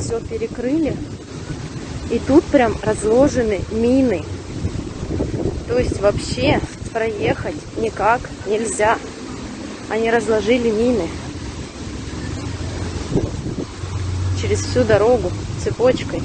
все перекрыли. И тут прям разложены мины. То есть вообще проехать никак нельзя. Они разложили мины через всю дорогу цепочкой.